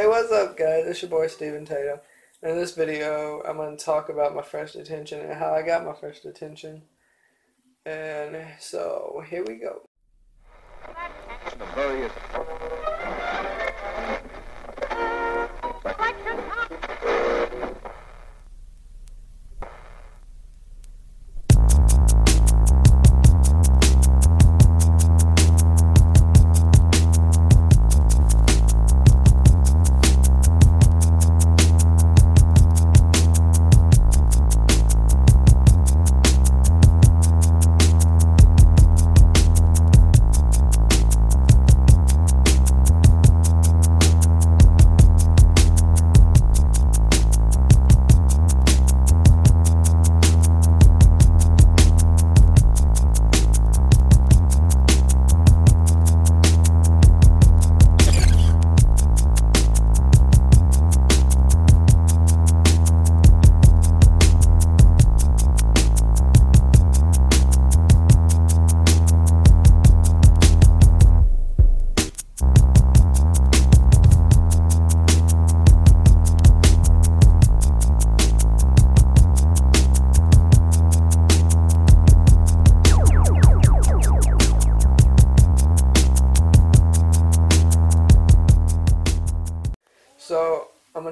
Hey, what's up, guys? It's your boy Steven Tatum. In this video, I'm going to talk about my first detention and how I got my first detention. And so, here we go. So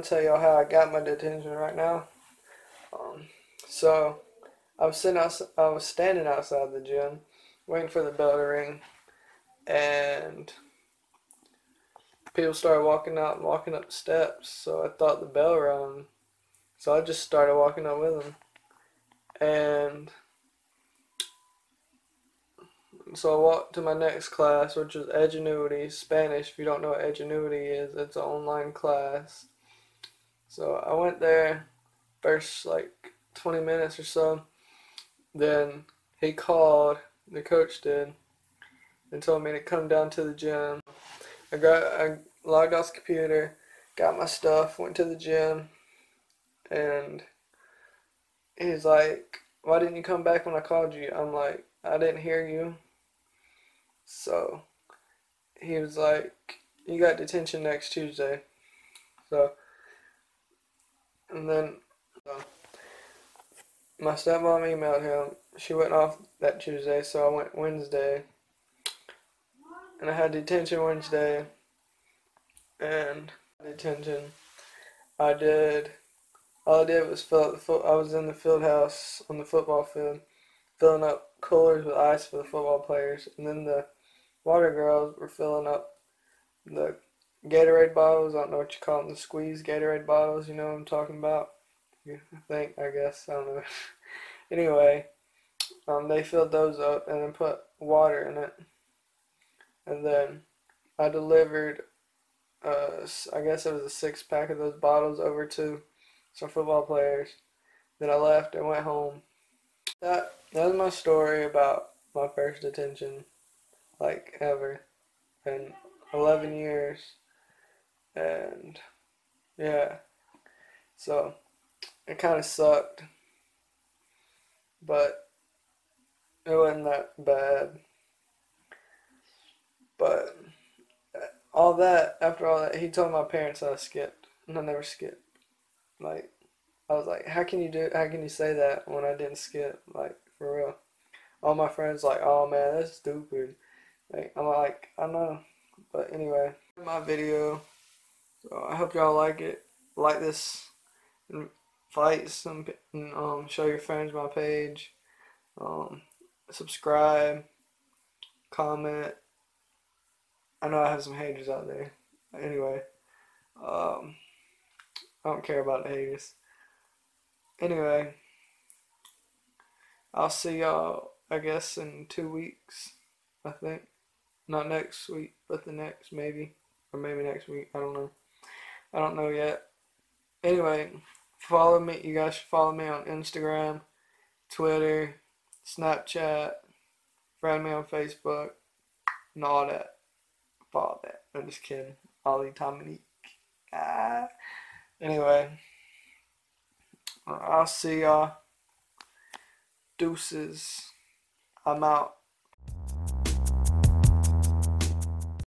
tell y'all how I got my detention right now. Um, so I was sitting out, I was standing outside the gym, waiting for the bell to ring, and people started walking out and walking up the steps. So I thought the bell rang, so I just started walking up with them, and so I walked to my next class, which is Edgenuity Spanish. If you don't know what Edgenuity is, it's an online class. So I went there first like 20 minutes or so. Then he called, the coach did, and told me to come down to the gym. I got I logged off the computer, got my stuff, went to the gym, and he's like, "Why didn't you come back when I called you?" I'm like, "I didn't hear you." So he was like, "You got detention next Tuesday." So and then uh, my stepmom emailed him. She went off that Tuesday, so I went Wednesday, and I had detention Wednesday, and detention. I did. All I did was fill up the. I was in the field house on the football field, filling up coolers with ice for the football players, and then the water girls were filling up the Gatorade bottles. I don't know what you call them, the squeeze Gatorade bottles. You know what I'm talking about? I think, I guess, I don't know. anyway, um, they filled those up and then put water in it. And then I delivered, uh, I guess it was a six pack of those bottles over to some football players. Then I left and went home. That, that was my story about my first detention like ever in 11 years and yeah. So it kind of sucked. But it wasn't that bad. But all that after all that he told my parents I skipped. And I never skipped. Like I was like how can you do how can you say that when I didn't skip? Like for real. All my friends like oh man that's stupid. Like, I'm like, I know. But anyway, my video. I hope y'all like it. Like this fight some um show your friends my page. Um subscribe, comment. I know I have some haters out there. Anyway, um I don't care about the haters. Anyway, I'll see y'all I guess in two weeks, I think. Not next week, but the next maybe. Or maybe next week. I don't know. I don't know yet. Anyway, follow me. You guys should follow me on Instagram, Twitter, Snapchat, friend me on Facebook, and all that. Follow that. I'm just kidding. Ollie Dominique. Ah. Anyway, I'll see y'all. Deuces. I'm out.